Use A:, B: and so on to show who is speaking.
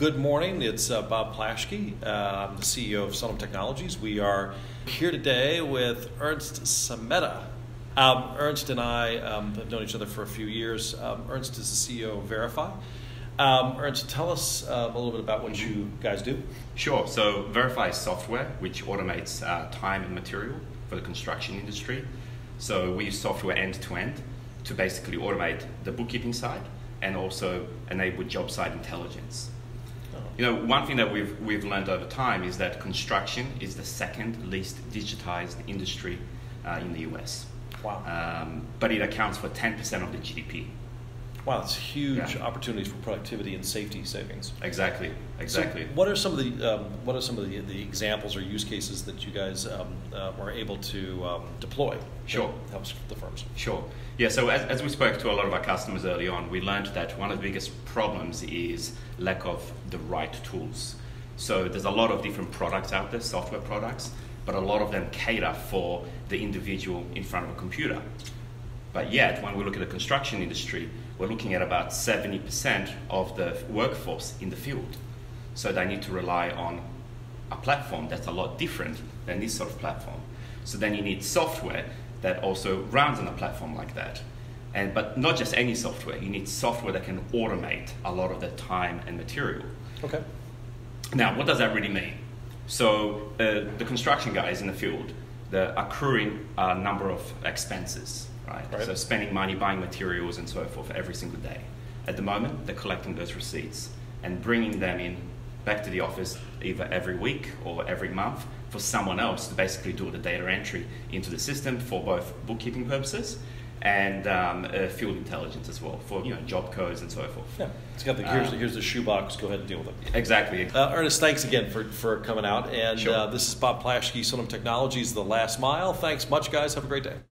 A: Good morning. It's uh, Bob Plaschke. Uh, I'm the CEO of Sonim Technologies. We are here today with Ernest Semerda. Um, Ernest and I um, have known each other for a few years. Um, Ernest is the CEO of Veryfi. Um, Ernest, tell us uh, a little bit about what you guys do.
B: Sure. So Veryfi is software which automates uh, time and material for the construction industry. So we use software end to end to basically automate the bookkeeping side and also enable job site intelligence. You know, one thing that we've, we've learned over time is that construction is the second least digitized industry uh, in the US.
A: Wow.
B: Um, but it accounts for 10% of the GDP.
A: Wow, it's huge
B: Yeah.
A: opportunities for productivity and safety savings.
B: Exactly, exactly.
A: So what are some of the um, what are some of the, the examples or use cases that you guys um, uh, were able to um, deploy?
B: Sure.
A: helps the firms.
B: Sure. Yeah, so as, as we spoke to a lot of our customers early on, we learned that one of the biggest problems is lack of the right tools. So there's a lot of different products out there, software products, but a lot of them cater for the individual in front of a computer. But yet, when we look at the construction industry, we're looking at about 70% of the workforce in the field. So they need to rely on a platform that's a lot different than this sort of platform. So then you need software that also runs on a platform like that. And, but not just any software, you need software that can automate a lot of the time and material.
A: Okay.
B: Now, what does that really mean? So, uh, the construction guys in the field, they're accruing a number of expenses, right?
A: Right.
B: So, spending money, buying materials, and so forth every single day. At the moment, they're collecting those receipts and bringing them in back to the office either every week or every month for someone else to basically do the data entry into the system for both bookkeeping purposes and um, uh, field intelligence as well for you know job codes and so forth.
A: Yeah, it's got the here's,
B: Um,
A: the, here's the shoebox. Go ahead and deal with it.
B: Exactly.
A: Uh, Ernest, thanks again for, for coming out. And
B: Sure.
A: uh, this is Bob Plaschke, Sonim Technologies, The Last Mile. Thanks much, guys. Have a great day.